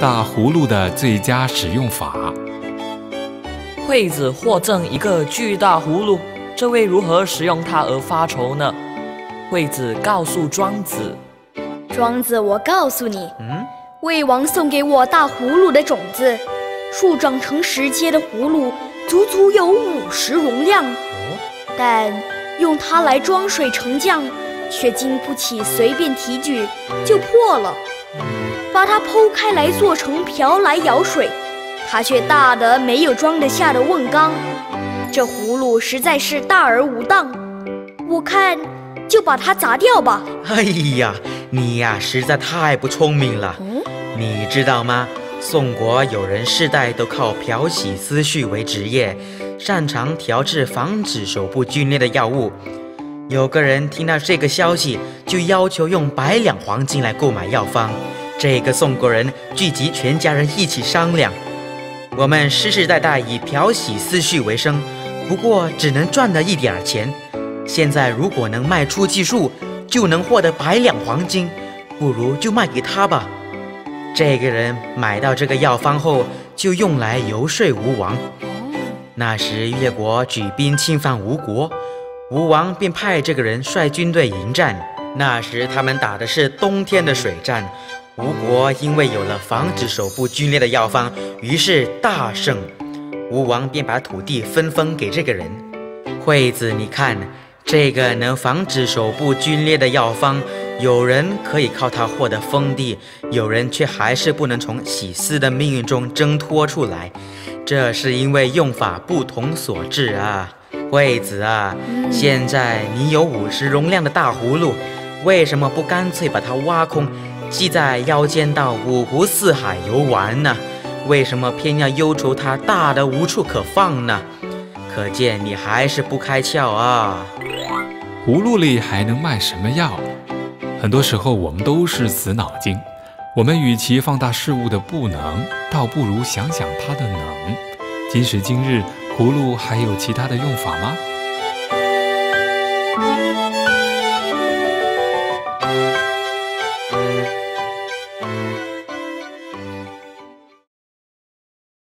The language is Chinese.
大葫芦的最佳使用法。惠子获赠一个巨大葫芦，这为如何使用它而发愁呢？惠子告诉庄子：“庄子，我告诉你，嗯魏王送给我大葫芦的种子，树长成石阶的葫芦，足足有五十容量。但用它来装水盛酱，却经不起随便提举就破了。把它剖开来做成瓢来舀水，它却大得没有装得下的瓮缸。这葫芦实在是大而无当，我看。”就把它砸掉吧！哎呀，你呀实在太不聪明了。你知道吗？宋国有人世代都靠漂洗思绪为职业，擅长调制防止手部皲裂的药物。有个人听到这个消息，就要求用百两黄金来购买药方。这个宋国人聚集全家人一起商量：我们世世代代以漂洗思绪为生，不过只能赚了一点钱。现在如果能卖出技术，就能获得百两黄金，不如就卖给他吧。这个人买到这个药方后，就用来游说吴王。那时越国举兵侵犯吴国，吴王便派这个人率军队迎战。那时他们打的是冬天的水战，吴国因为有了防止手部皲裂的药方，于是大胜。吴王便把土地分封给这个人。惠子，你看。这个能防止手部皲裂的药方，有人可以靠它获得封地，有人却还是不能从喜思的命运中挣脱出来。这是因为用法不同所致啊，惠子啊，现在你有五十容量的大葫芦，为什么不干脆把它挖空，系在腰间到五湖四海游玩呢？为什么偏要忧愁它大的无处可放呢？可见你还是不开窍啊。葫芦里还能卖什么药？很多时候我们都是死脑筋。我们与其放大事物的不能，倒不如想想它的能。今时今日，葫芦还有其他的用法吗？